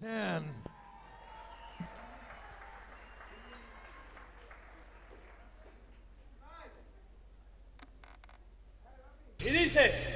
10. Y dice...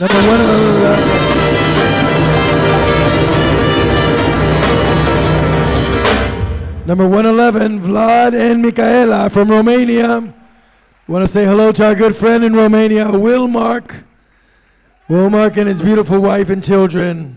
Number one. Uh, number 111, Vlad and Micaela from Romania. Want to say hello to our good friend in Romania, Will Mark. Will Mark and his beautiful wife and children.